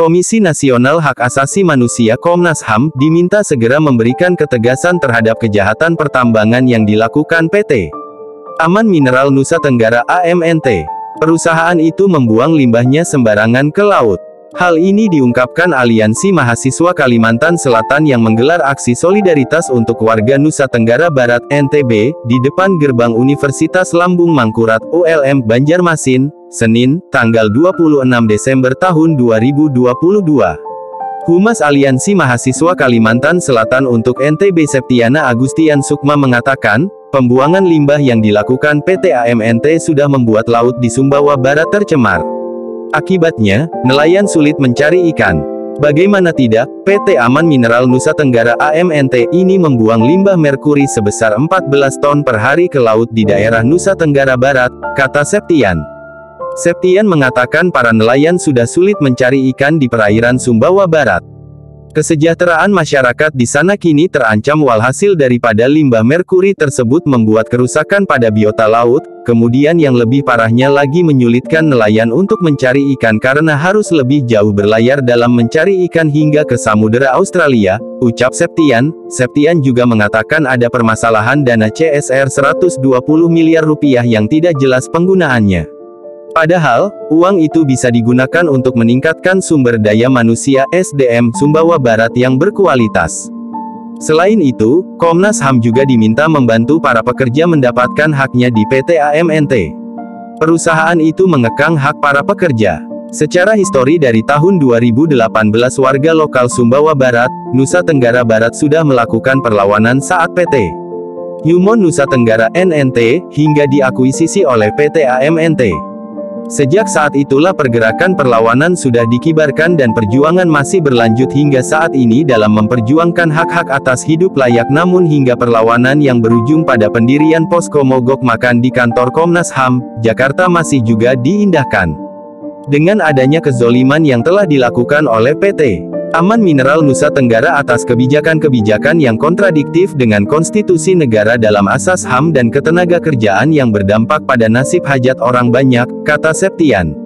Komisi Nasional Hak Asasi Manusia Komnas HAM diminta segera memberikan ketegasan terhadap kejahatan pertambangan yang dilakukan PT Aman Mineral Nusa Tenggara AMNT. Perusahaan itu membuang limbahnya sembarangan ke laut. Hal ini diungkapkan Aliansi Mahasiswa Kalimantan Selatan yang menggelar aksi solidaritas untuk warga Nusa Tenggara Barat NTB di depan gerbang Universitas Lambung Mangkurat ULM Banjarmasin, Senin, tanggal 26 Desember tahun 2022. Humas Aliansi Mahasiswa Kalimantan Selatan untuk NTB Septiana Agustian Sukma mengatakan, pembuangan limbah yang dilakukan PT AMNT sudah membuat laut di Sumbawa Barat tercemar. Akibatnya, nelayan sulit mencari ikan. Bagaimana tidak, PT Aman Mineral Nusa Tenggara AMNT ini membuang limbah merkuri sebesar 14 ton per hari ke laut di daerah Nusa Tenggara Barat, kata Septian. Septian mengatakan para nelayan sudah sulit mencari ikan di perairan Sumbawa Barat. Kesejahteraan masyarakat di sana kini terancam walhasil daripada limbah merkuri tersebut membuat kerusakan pada biota laut, kemudian yang lebih parahnya lagi menyulitkan nelayan untuk mencari ikan karena harus lebih jauh berlayar dalam mencari ikan hingga ke Samudera Australia, ucap Septian. Septian juga mengatakan ada permasalahan dana CSR 120 miliar rupiah yang tidak jelas penggunaannya. Padahal, uang itu bisa digunakan untuk meningkatkan sumber daya manusia SDM Sumbawa Barat yang berkualitas. Selain itu, Komnas HAM juga diminta membantu para pekerja mendapatkan haknya di PT AMNT. Perusahaan itu mengekang hak para pekerja. Secara histori dari tahun 2018 warga lokal Sumbawa Barat, Nusa Tenggara Barat sudah melakukan perlawanan saat PT Yumon Nusa Tenggara NNT, hingga diakuisisi oleh PT AMNT. Sejak saat itulah pergerakan perlawanan sudah dikibarkan dan perjuangan masih berlanjut hingga saat ini dalam memperjuangkan hak-hak atas hidup layak namun hingga perlawanan yang berujung pada pendirian posko mogok makan di kantor Komnas HAM, Jakarta masih juga diindahkan. Dengan adanya kezoliman yang telah dilakukan oleh PT Aman Mineral Nusa Tenggara atas kebijakan-kebijakan yang kontradiktif dengan konstitusi negara dalam asas HAM dan ketenaga kerjaan yang berdampak pada nasib hajat orang banyak, kata Septian.